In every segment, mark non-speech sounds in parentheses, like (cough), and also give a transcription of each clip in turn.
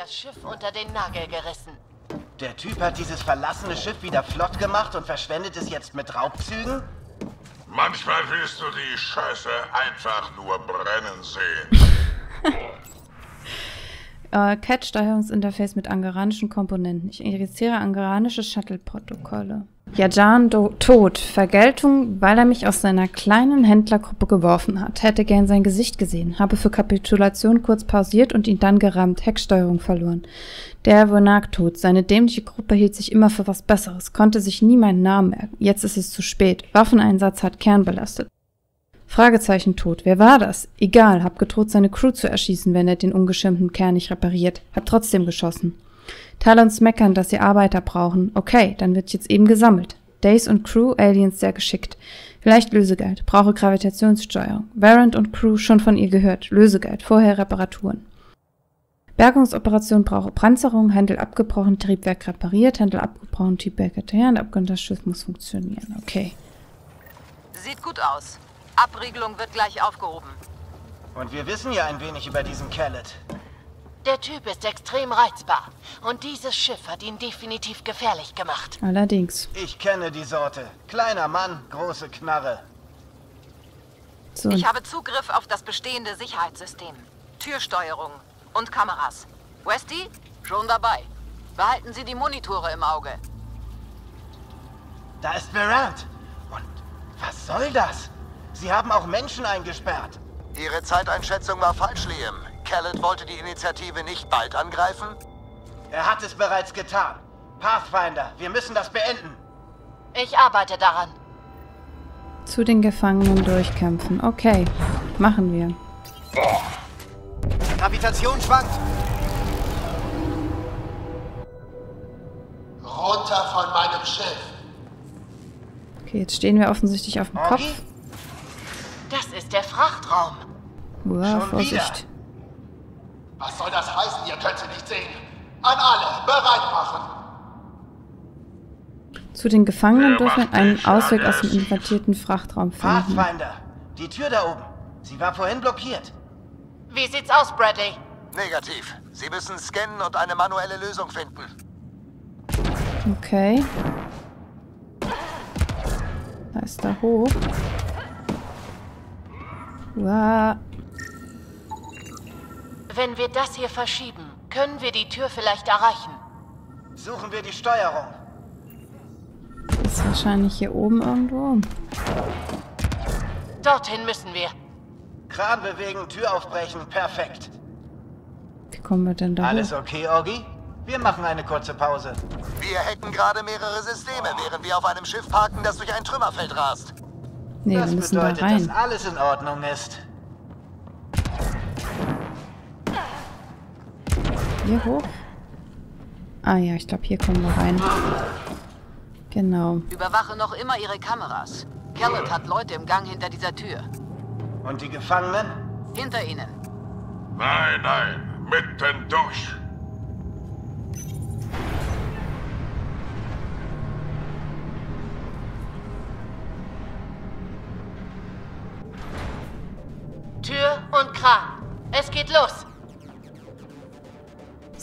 das Schiff unter den Nagel gerissen. Der Typ hat dieses verlassene Schiff wieder flott gemacht und verschwendet es jetzt mit Raubzügen? Manchmal willst du die Scheiße einfach nur brennen sehen. (laughs) äh, CAT-Steuerungsinterface mit angeranischen Komponenten. Ich registriere angeranische Shuttle-Protokolle. Yajan tot. Vergeltung, weil er mich aus seiner kleinen Händlergruppe geworfen hat. Hätte gern sein Gesicht gesehen. Habe für Kapitulation kurz pausiert und ihn dann gerammt. Hecksteuerung verloren. Der Vonak tot. Seine dämliche Gruppe hielt sich immer für was Besseres. Konnte sich nie meinen Namen merken. Jetzt ist es zu spät. Waffeneinsatz hat Kern belastet. Fragezeichen tot. Wer war das? Egal. Hab gedroht, seine Crew zu erschießen, wenn er den ungeschirmten Kern nicht repariert. Hab trotzdem geschossen. Talons meckern, dass sie Arbeiter brauchen. Okay, dann wird jetzt eben gesammelt. Days und Crew, Aliens sehr geschickt. Vielleicht Lösegeld. Brauche Gravitationssteuerung. Varant und Crew schon von ihr gehört. Lösegeld. Vorher Reparaturen. Bergungsoperation brauche Panzerung, Händel abgebrochen, Triebwerk repariert, Händel abgebrochen, Triebwerk abgegangen, das Schiff muss funktionieren. Okay. Sieht gut aus. Abriegelung wird gleich aufgehoben. Und wir wissen ja ein wenig über diesen Kellet. Der Typ ist extrem reizbar. Und dieses Schiff hat ihn definitiv gefährlich gemacht. Allerdings. Ich kenne die Sorte. Kleiner Mann, große Knarre. So. Ich habe Zugriff auf das bestehende Sicherheitssystem. Türsteuerung und Kameras. Westy? Schon dabei. Behalten Sie die Monitore im Auge. Da ist Verant. Und was soll das? Sie haben auch Menschen eingesperrt. Ihre Zeiteinschätzung war falsch, Liam. Khaled wollte die Initiative nicht bald angreifen? Er hat es bereits getan. Pathfinder, wir müssen das beenden. Ich arbeite daran. Zu den Gefangenen durchkämpfen. Okay, machen wir. Gravitation schwankt. Runter von meinem Schiff. Okay, jetzt stehen wir offensichtlich auf dem Kopf. Das ist der Frachtraum. Uah, Vorsicht. Wieder. Was soll das heißen? Ihr könnt sie nicht sehen. An alle, bereit machen. Zu den Gefangenen dürfen wir einen Ausweg aus dem invertierten Frachtraum finden. Pathfinder, die Tür da oben. Sie war vorhin blockiert. Wie sieht's aus, Bradley? Negativ. Sie müssen scannen und eine manuelle Lösung finden. Okay. Da ist er hoch. Wow. Wenn wir das hier verschieben, können wir die Tür vielleicht erreichen. Suchen wir die Steuerung. Das ist wahrscheinlich hier oben irgendwo. Dorthin müssen wir. Kran bewegen, Tür aufbrechen, perfekt. Wie kommen wir denn da Alles okay, Orgi? Wir machen eine kurze Pause. Wir hacken gerade mehrere Systeme, während wir auf einem Schiff parken, das durch ein Trümmerfeld rast. Nee, das wir müssen bedeutet, da rein. dass alles in Ordnung ist. Hier hoch? Ah ja, ich glaube, hier kommen wir rein. Genau. Überwache noch immer ihre Kameras. Kellett hat Leute im Gang hinter dieser Tür. Und die Gefangenen? Hinter ihnen. Nein, nein, mitten durch.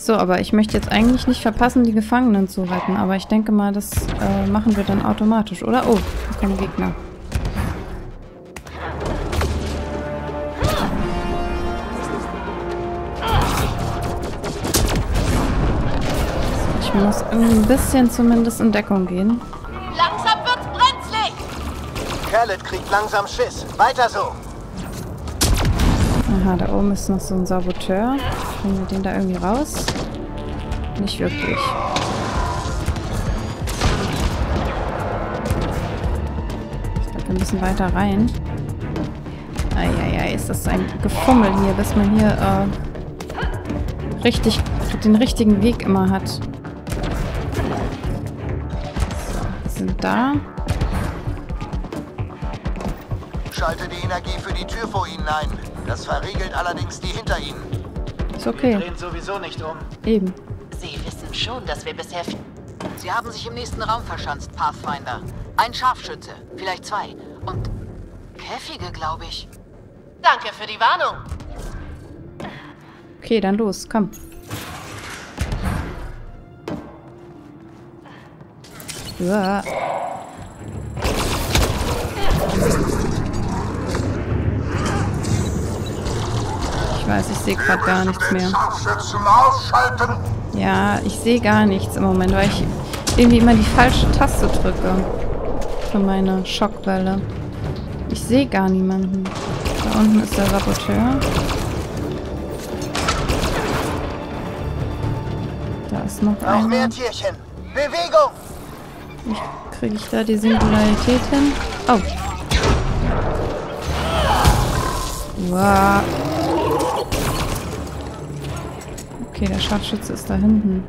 So, aber ich möchte jetzt eigentlich nicht verpassen, die Gefangenen zu retten. Aber ich denke mal, das äh, machen wir dann automatisch, oder? Oh, da kommen Gegner. Ich muss irgendwie ein bisschen zumindest in Deckung gehen. Langsam wird's brenzlig! Khaled kriegt langsam Schiss. Weiter so. Aha, da oben ist noch so ein Saboteur. Kriegen wir den da irgendwie raus? Nicht wirklich. Ich glaube, wir müssen weiter rein. Eieiei, ist das ein Gefummel hier, bis man hier äh, richtig, den richtigen Weg immer hat. So, wir sind da. Schalte die Energie für die Tür vor ihnen ein. Das verriegelt allerdings die hinter ihnen. Ist okay. Wir drehen sowieso nicht um. Eben. Sie wissen schon, dass wir bisher... Sie haben sich im nächsten Raum verschanzt, Pathfinder. Ein Scharfschütze, vielleicht zwei. Und Käfige, glaube ich. Danke für die Warnung. Okay, dann los, komm. Ja. Weiß, ich sehe gerade gar nichts mehr. Ja, ich sehe gar nichts im Moment, weil ich irgendwie immer die falsche Taste drücke. Für meine Schockwelle. Ich sehe gar niemanden. Da unten ist der Saboteur. Da ist noch einer. Noch mehr Tierchen. Bewegung! Wie kriege ich da die Singularität hin? Oh. Wow. Okay, der Scharfschütze ist da hinten.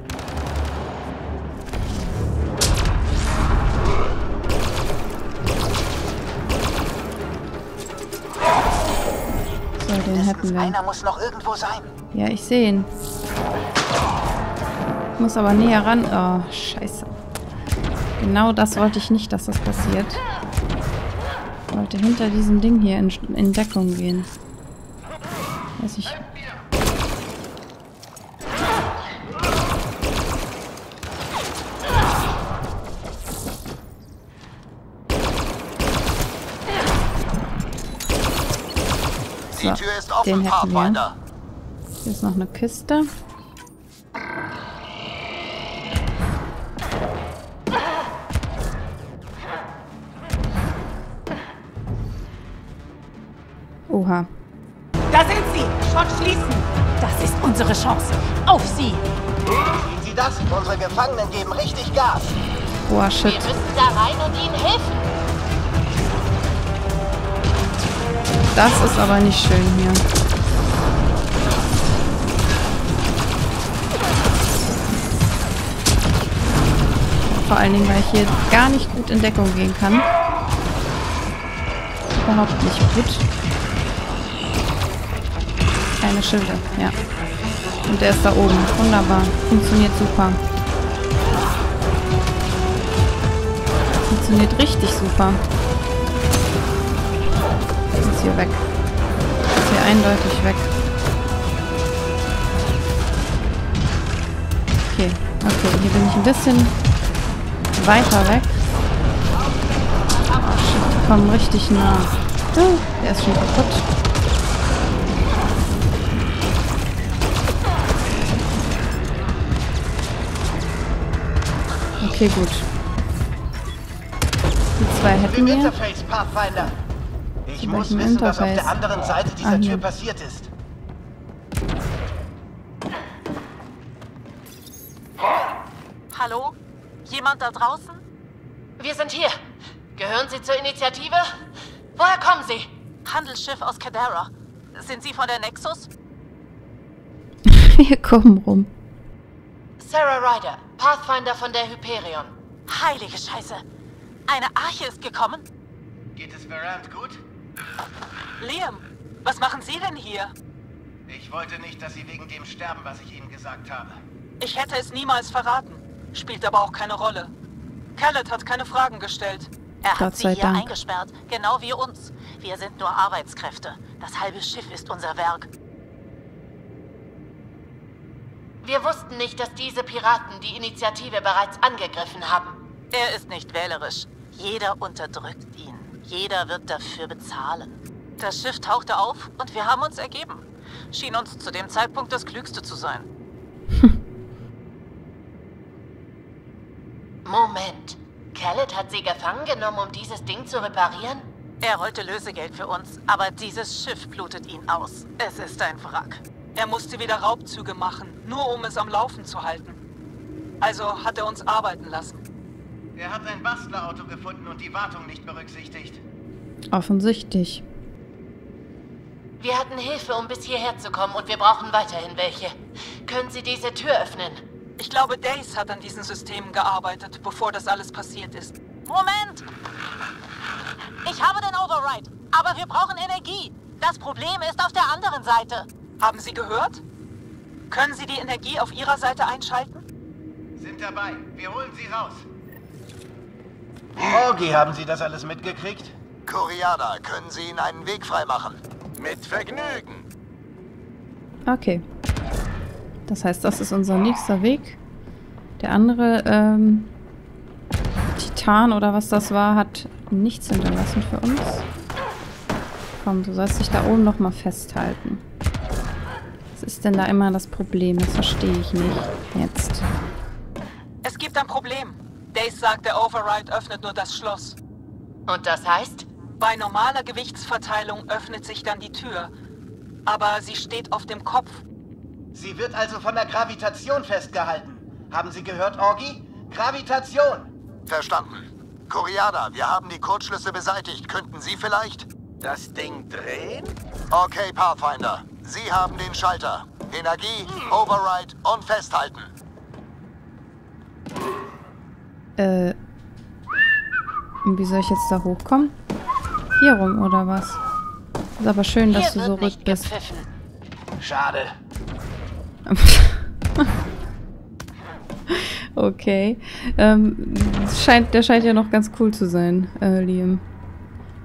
So, den hätten wir. Einer muss noch irgendwo sein. Ja, ich sehe ihn. Ich muss aber näher ran. Oh, scheiße. Genau das wollte ich nicht, dass das passiert. Ich wollte hinter diesem Ding hier in, in Deckung gehen. Weiß ich. So, Tür ist offen, den hätten wir. Hier ist noch eine Kiste. Oha. Da sind sie! Schott schließen! Das ist unsere Chance. Auf sie! Sehen Sie das? Unsere Gefangenen geben richtig Gas. Boah, shit. Wir müssen da rein und ihnen helfen. Das ist aber nicht schön hier. Vor allen Dingen, weil ich hier gar nicht gut in Deckung gehen kann. Überhaupt nicht gut. Keine Schilde, ja. Und der ist da oben. Wunderbar. Funktioniert super. Funktioniert richtig super. Hier weg. Ist hier eindeutig weg. Okay, okay, hier bin ich ein bisschen weiter weg. Shit, die kommen richtig nah. Oh, der ist schon kaputt. Okay, gut. Die zwei hätten wir. Interface. Ich muss wissen, was auf der Interface? anderen Seite dieser Ah. Tür passiert ist. Hallo? Jemand da draußen? Wir sind hier. Gehören Sie zur Initiative? Woher kommen Sie? Handelsschiff aus Cadera. Sind Sie von der Nexus? (laughs) Wir kommen rum. Sarah Ryder, Pathfinder von der Hyperion. Heilige Scheiße. Eine Arche ist gekommen? Geht es Verand gut? Liam, was machen Sie denn hier? Ich wollte nicht, dass Sie wegen dem sterben, was ich Ihnen gesagt habe. Ich hätte es niemals verraten. Spielt aber auch keine Rolle. Callet hat keine Fragen gestellt. Er hat sie hier Dank. eingesperrt, genau wie uns. Wir sind nur Arbeitskräfte. Das halbe Schiff ist unser Werk. Wir wussten nicht, dass diese Piraten die Initiative bereits angegriffen haben. Er ist nicht wählerisch. Jeder unterdrückt ihn. Jeder wird dafür bezahlen. Das Schiff tauchte auf und wir haben uns ergeben. Schien uns zu dem Zeitpunkt das Klügste zu sein. (laughs) Moment. Khaled hat sie gefangen genommen, um dieses Ding zu reparieren? Er wollte Lösegeld für uns, aber dieses Schiff blutet ihn aus. Es ist ein Wrack. Er musste wieder Raubzüge machen, nur um es am Laufen zu halten. Also hat er uns arbeiten lassen. Er hat ein Bastlerauto gefunden und die Wartung nicht berücksichtigt. Offensichtlich. Wir hatten Hilfe, um bis hierher zu kommen und wir brauchen weiterhin welche. Können Sie diese Tür öffnen? Ich glaube, Dace hat an diesen Systemen gearbeitet, bevor das alles passiert ist. Moment! Ich habe den Override, aber wir brauchen Energie. Das Problem ist auf der anderen Seite. Haben Sie gehört? Können Sie die Energie auf Ihrer Seite einschalten? Sind dabei. Wir holen sie raus. Orgi, haben Sie das alles mitgekriegt? Koreaner, können Sie ihnen einen Weg freimachen? Mit Vergnügen. Okay. Das heißt, das ist unser nächster Weg. Der andere, ähm, Titan oder was das war, hat nichts hinterlassen für uns. Komm, du sollst dich da oben nochmal festhalten. Was ist denn da immer das Problem? Das verstehe ich nicht. Jetzt. Es gibt ein Problem. Sagt, der Override öffnet nur das Schloss. Und das heißt? Bei normaler Gewichtsverteilung öffnet sich dann die Tür. Aber sie steht auf dem Kopf. Sie wird also von der Gravitation festgehalten. Haben Sie gehört, Orgi? Gravitation! Verstanden. Koreada, wir haben die Kurzschlüsse beseitigt. Könnten Sie vielleicht? Das Ding drehen? Okay, Pathfinder. Sie haben den Schalter. Energie, Override und Festhalten. Äh. Und wie soll ich jetzt da hochkommen? Hier rum, oder was? Ist aber schön, dass Hier du so rück bist. gepfiffen. Schade. (laughs) okay. Ähm, scheint, der scheint ja noch ganz cool zu sein, äh, Liam.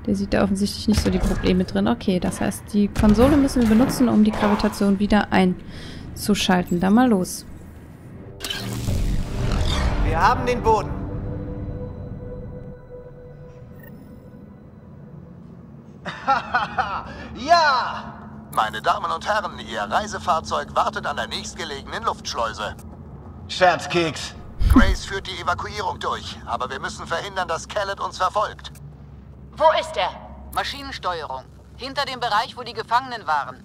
Der sieht da offensichtlich nicht so die Probleme drin. Okay, das heißt, die Konsole müssen wir benutzen, um die Gravitation wieder einzuschalten. Dann mal los. Wir haben den Boden. (laughs) ja! Meine Damen und Herren, Ihr Reisefahrzeug wartet an der nächstgelegenen Luftschleuse. Scherzkeks. Grace führt die Evakuierung durch, aber wir müssen verhindern, dass Callet uns verfolgt. Wo ist er? Maschinensteuerung. Hinter dem Bereich, wo die Gefangenen waren.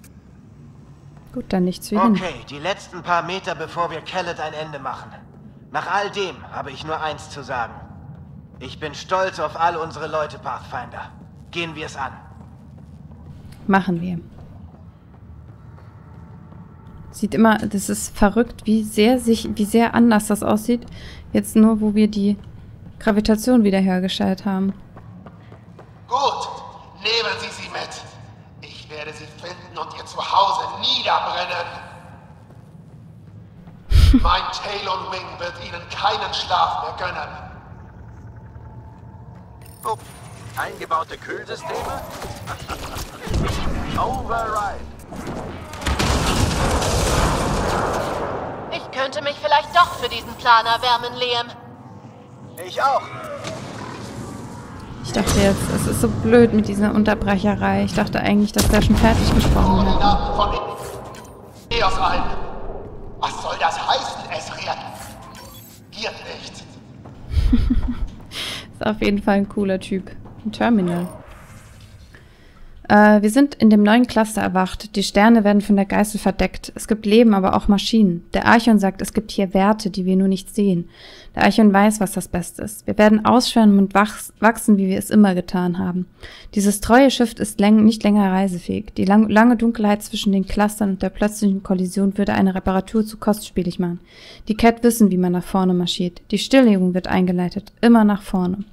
Gut, dann nichts wie hin. Okay, die letzten paar Meter, bevor wir Kellet ein Ende machen. Nach all dem habe ich nur eins zu sagen. Ich bin stolz auf all unsere Leute, Pathfinder. Gehen wir es an. Machen wir. Sieht immer, das ist verrückt, wie sehr sich, wie sehr anders das aussieht. Jetzt nur, wo wir die Gravitation wiederhergestellt haben. Gut, nehmen Sie sie mit. Ich werde sie finden und ihr Zuhause niederbrennen. (laughs) mein Talon Wing wird Ihnen keinen Schlaf mehr gönnen. Oh, eingebaute Kühlsysteme? (laughs) Override. Ich könnte mich vielleicht doch für diesen Plan erwärmen, Liam. Ich auch. Ich dachte jetzt, es ist so blöd mit dieser Unterbrecherei. Ich dachte eigentlich, dass der schon fertig gesprochen ein. Was soll das heißen, es reagiert nicht? (laughs) Ist auf jeden Fall ein cooler Typ. Ein Terminal. Äh, wir sind in dem neuen Cluster erwacht. Die Sterne werden von der Geißel verdeckt. Es gibt Leben, aber auch Maschinen. Der Archon sagt, es gibt hier Werte, die wir nur nicht sehen. Der Archon weiß, was das Beste ist. Wir werden ausschwärmen und wachs wachsen, wie wir es immer getan haben. Dieses treue Schiff ist läng nicht länger reisefähig. Die lang lange Dunkelheit zwischen den Clustern und der plötzlichen Kollision würde eine Reparatur zu kostspielig machen. Die Cat wissen, wie man nach vorne marschiert. Die Stilllegung wird eingeleitet. Immer nach vorne.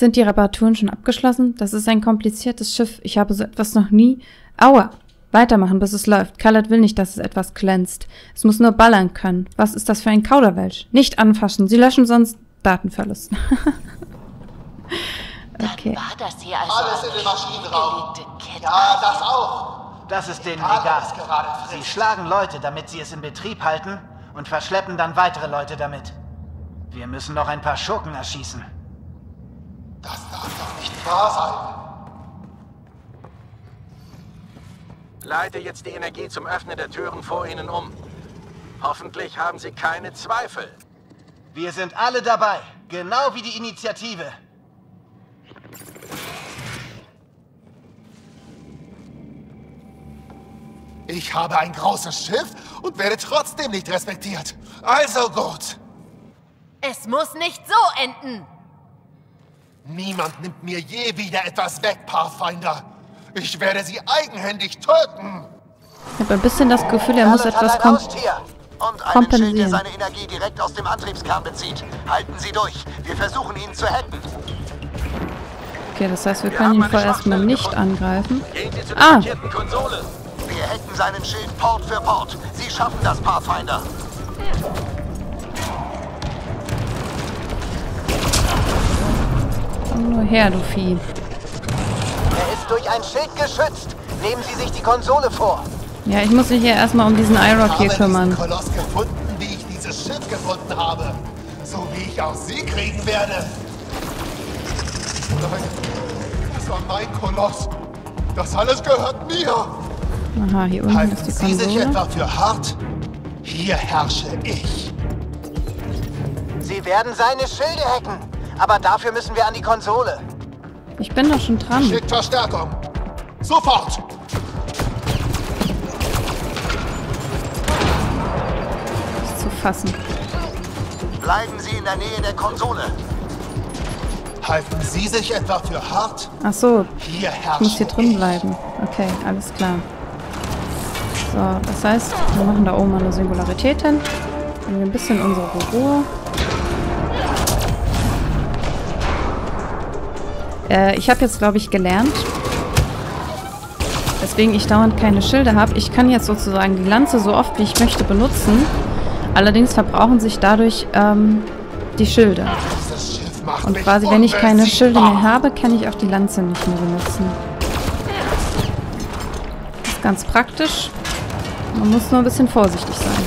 Sind die Reparaturen schon abgeschlossen? Das ist ein kompliziertes Schiff. Ich habe so etwas noch nie. Aua! Weitermachen, bis es läuft. Khaled will nicht, dass es etwas glänzt. Es muss nur ballern können. Was ist das für ein Kauderwelsch? Nicht anfassen. Sie löschen sonst Datenverlust. (laughs) okay. Dann war das hier also Alles in den Maschinenraum. Ja, das auch. Das ist denen Egal. Sie schlagen Leute, damit sie es in Betrieb halten und verschleppen dann weitere Leute damit. Wir müssen noch ein paar Schurken erschießen. Das darf doch nicht wahr sein. Leite jetzt die Energie zum Öffnen der Türen vor Ihnen um. Hoffentlich haben Sie keine Zweifel. Wir sind alle dabei, genau wie die Initiative. Ich habe ein großes Schiff und werde trotzdem nicht respektiert. Also gut. Es muss nicht so enden. Niemand nimmt mir je wieder etwas weg, Pathfinder. Ich werde sie eigenhändig töten. Ich habe ein bisschen das Gefühl, er muss etwas hat ein kom Haustier. Und einen Schild, der kompensieren. seine Energie direkt aus dem Antriebskern bezieht. Halten Sie durch. Wir versuchen ihn zu hacken. Okay, das heißt, wir Wir können ihn vorerst mal nicht gefunden. angreifen. Ah. Wir hacken seinen Schild Port für Port. Sie schaffen das, Pathfinder. Nur her, du Vieh. Er ist durch ein Schild geschützt. Nehmen Sie sich die Konsole vor. Ja, ich muss mich hier erstmal um diesen Ich iRock habe hier kümmern. Koloss gefunden, wie ich dieses Schiff gefunden habe. So wie ich auch Sie kriegen werde. Nein, das war mein Koloss. Das alles gehört mir. Aha, hier unten Halten ist die Sie sich Konsole. etwa für hart? Hier herrsche ich. Sie werden seine Schilde hacken. Aber dafür müssen wir an die Konsole. Ich bin doch schon dran. Schickt Verstärkung. Sofort. Ist zu fassen. Bleiben Sie in der Nähe der Konsole. Halten Sie sich etwa für hart? Ach so, Hier ich muss hier drin bleiben. Okay, alles klar. So, das heißt, wir machen da oben eine Singularität hin. Haben wir ein bisschen unsere Ruhe. Äh, ich habe jetzt, glaube ich, gelernt, weswegen ich dauernd keine Schilde habe. Ich kann jetzt sozusagen die Lanze so oft, wie ich möchte, benutzen. Allerdings verbrauchen sich dadurch ähm, die Schilde. Und quasi, wenn ich keine Schilde mehr habe, kann ich auch die Lanze nicht mehr benutzen. Das ist ganz praktisch. Man muss nur ein bisschen vorsichtig sein.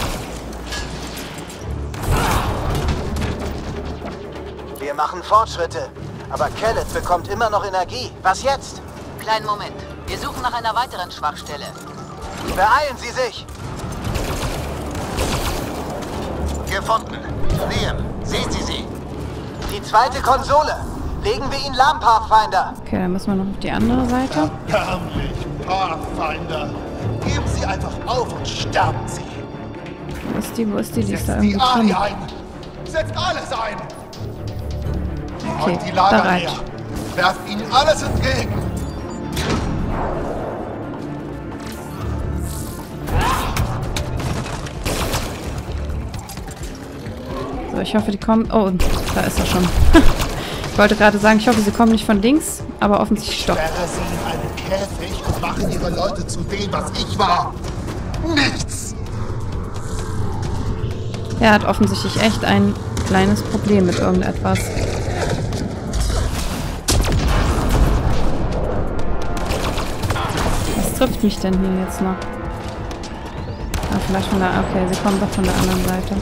Wir machen Fortschritte. Aber Kellet bekommt immer noch Energie. Was jetzt? Kleinen Moment. Wir suchen nach einer weiteren Schwachstelle. Beeilen Sie sich. Gefunden. Liam, sehen Sie sie? Die zweite Konsole. Legen wir ihn lahm, Pathfinder. Okay, dann müssen wir noch auf die andere Seite. Erbärmlich, Pathfinder. Geben Sie einfach auf und sterben Sie. Wo ist die? Wo ist die? Die ist da drin. ein. Setzt alles ein. Okay, die Lager bereit. leer. Werft ihnen alles entgegen. So, ich hoffe, die kommen... Oh, da ist er schon. (laughs) ich wollte gerade sagen, ich hoffe, sie kommen nicht von links, aber offensichtlich doch. Sperre sie in einen Käfig und mache ihre Leute zu dem, was ich war. Nichts. Er hat offensichtlich echt ein kleines Problem mit irgendetwas. Trifft mich denn hier jetzt noch? Ah, vielleicht von der... Okay, sie kommen doch von der anderen Seite.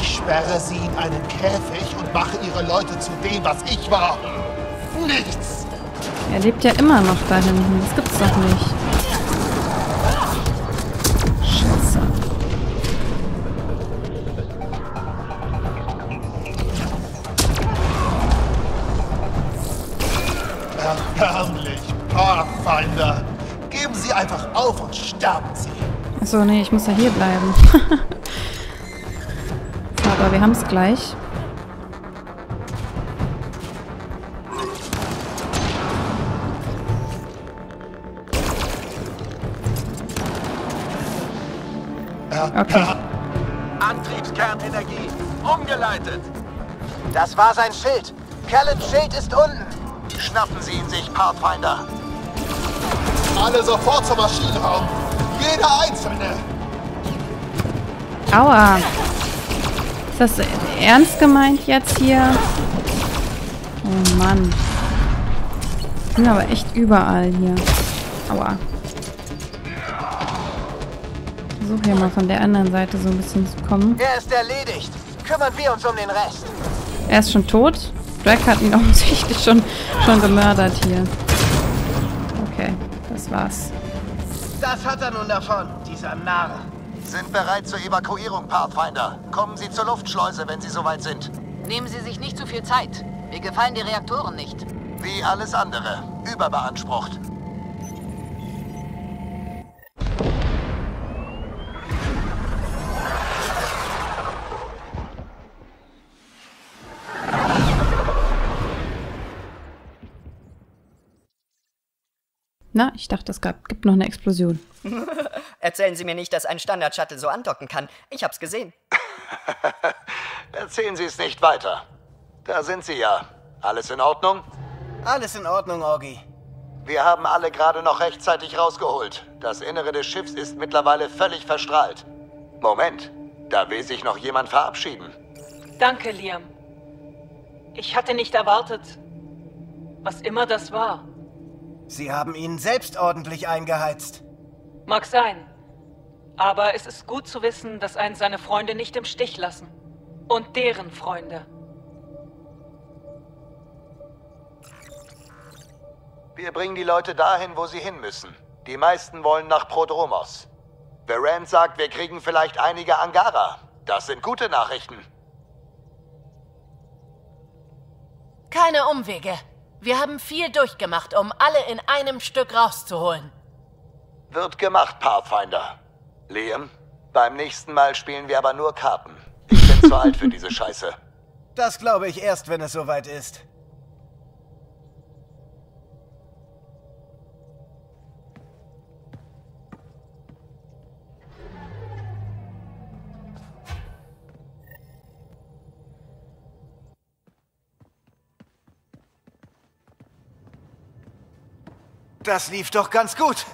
Ich sperre sie in einen Käfig und mache ihre Leute zu dem, was ich war. Nichts. Er lebt ja immer noch da hinten. Das gibt's doch nicht. Achso, nee, ich muss ja hier bleiben. (laughs) so, aber wir haben es gleich. Okay. Antriebskernenergie umgeleitet. Das war sein Schild. Kellets Schild ist unten. Schnappen Sie ihn sich, Pathfinder. Alle sofort zum Maschinenraum. Jeder Einzelne. Aua. Ist das ernst gemeint jetzt hier? Oh Mann. Ich bin aber echt überall hier. Aua. Ich versuche hier mal von der anderen Seite so ein bisschen zu kommen. Er ist erledigt. Kümmern wir uns um den Rest. Er ist schon tot. Drake hat ihn (laughs) offensichtlich schon, schon gemördert hier. Okay, das war's. Das hat er nun davon, dieser Narr. Sind bereit zur Evakuierung, Pathfinder. Kommen Sie zur Luftschleuse, wenn Sie soweit sind. Nehmen Sie sich nicht zu viel Zeit. Mir gefallen die Reaktoren nicht. Wie alles andere. Überbeansprucht. Na, ich dachte, es gab, gibt noch eine Explosion. (laughs) Erzählen Sie mir nicht, dass ein Standard-Shuttle so andocken kann. Ich hab's gesehen. (laughs) Erzählen Sie es nicht weiter. Da sind Sie ja. Alles in Ordnung? Alles in Ordnung, Augie. Wir haben alle gerade noch rechtzeitig rausgeholt. Das Innere des Schiffs ist mittlerweile völlig verstrahlt. Moment, da will sich noch jemand verabschieden. Danke, Liam. Ich hatte nicht erwartet, was immer das war. Sie haben ihn selbst ordentlich eingeheizt. Mag sein. Aber es ist gut zu wissen, dass einen seine Freunde nicht im Stich lassen. Und deren Freunde. Wir bringen die Leute dahin, wo sie hin müssen. Die meisten wollen nach Prodromos. Varant sagt, wir kriegen vielleicht einige Angara. Das sind gute Nachrichten. Keine Umwege. Wir haben viel durchgemacht, um alle in einem Stück rauszuholen. Wird gemacht, Pathfinder. Liam, beim nächsten Mal spielen wir aber nur Karten. Ich bin zu alt für diese Scheiße. Das glaube ich erst, wenn es soweit ist. Das lief doch ganz gut.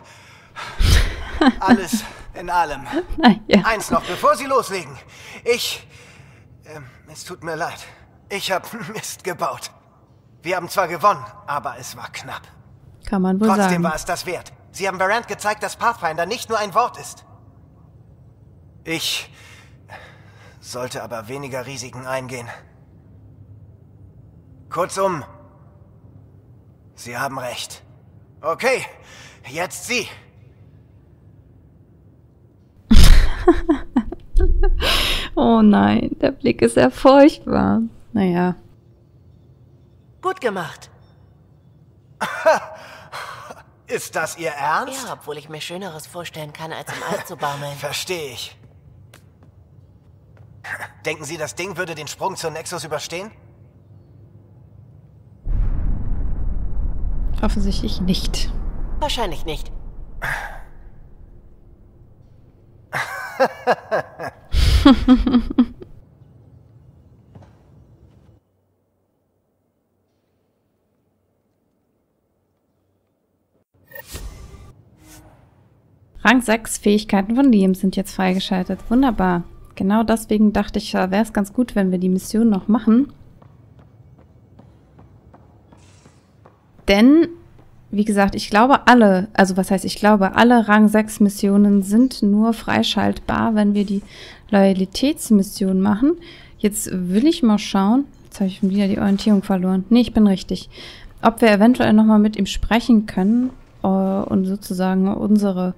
Alles in allem. (laughs) ja. Eins noch, bevor Sie loslegen. Ich... Ähm, es tut mir leid. Ich habe (laughs) Mist gebaut. Wir haben zwar gewonnen, aber es war knapp. Kann man wohl Trotzdem sagen. war es das wert. Sie haben Varant gezeigt, dass Pathfinder nicht nur ein Wort ist. Ich sollte aber weniger Risiken eingehen. Kurzum, Sie haben recht. Okay, jetzt Sie. (laughs) Oh nein, der Blick ist ja furchtbar. Naja. Gut gemacht. (laughs) Ist das Ihr Ernst? Ja, obwohl ich mir Schöneres vorstellen kann, als im All zu baumeln. (laughs) Verstehe ich. Denken Sie, das Ding würde den Sprung zur Nexus überstehen? Offensichtlich nicht. Wahrscheinlich nicht. (laughs) Rang 6 Fähigkeiten von Liam sind jetzt freigeschaltet. Wunderbar. Genau deswegen dachte ich, wäre es ganz gut, wenn wir die Mission noch machen. Denn, wie gesagt, ich glaube alle, also was heißt ich glaube, alle Rang 6 Missionen sind nur freischaltbar, wenn wir die Loyalitätsmission machen. Jetzt will ich mal schauen. Jetzt habe ich wieder die Orientierung verloren. Nee, ich bin richtig. Ob wir eventuell nochmal mit ihm sprechen können äh, und sozusagen unsere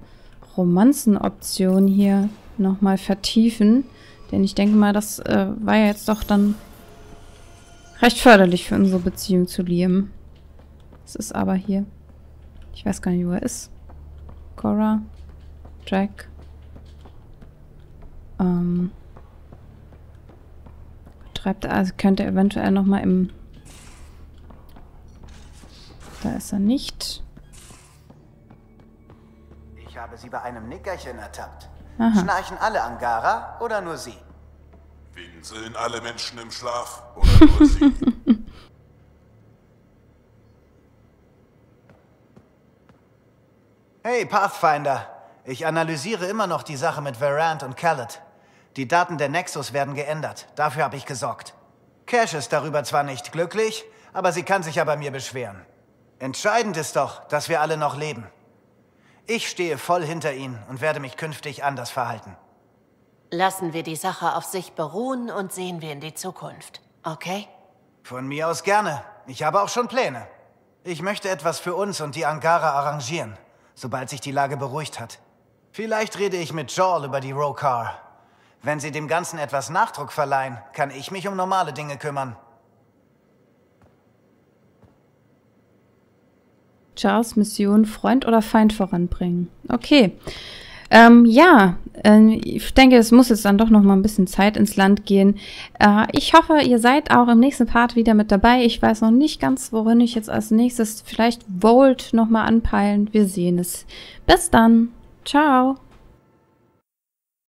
Romanzenoption hier nochmal vertiefen. Denn ich denke mal, das äh, war ja jetzt doch dann recht förderlich für unsere Beziehung zu Liam. Es ist aber hier. Ich weiß gar nicht, wo er ist. Cora. Jack. Ähm. Treibt er, also könnte er eventuell nochmal im. Da ist er nicht. Ich habe Sie bei einem Nickerchen ertappt. Aha. Schnarchen alle Angara oder nur Sie? Winseln alle Menschen im Schlaf oder nur sie? (laughs) Hey, Pathfinder. Ich analysiere immer noch die Sache mit Varant und Khaled. Die Daten der Nexus werden geändert. Dafür habe ich gesorgt. Cash ist darüber zwar nicht glücklich, aber sie kann sich ja bei mir beschweren. Entscheidend ist doch, dass wir alle noch leben. Ich stehe voll hinter Ihnen und werde mich künftig anders verhalten. Lassen wir die Sache auf sich beruhen und sehen wir in die Zukunft. Okay? Von mir aus gerne. Ich habe auch schon Pläne. Ich möchte etwas für uns und die Angara arrangieren, sobald sich die Lage beruhigt hat. Vielleicht rede ich mit Joel über die Rokar. Wenn sie dem Ganzen etwas Nachdruck verleihen, kann ich mich um normale Dinge kümmern. Charles Mission Freund oder Feind voranbringen. Okay. Ähm, ja, äh, ich denke, es muss jetzt dann doch noch mal ein bisschen Zeit ins Land gehen. Äh, ich hoffe, ihr seid auch im nächsten Part wieder mit dabei. Ich weiß noch nicht ganz, worin ich jetzt als nächstes vielleicht Volt noch mal anpeilen. Wir sehen es. Bis dann. Ciao.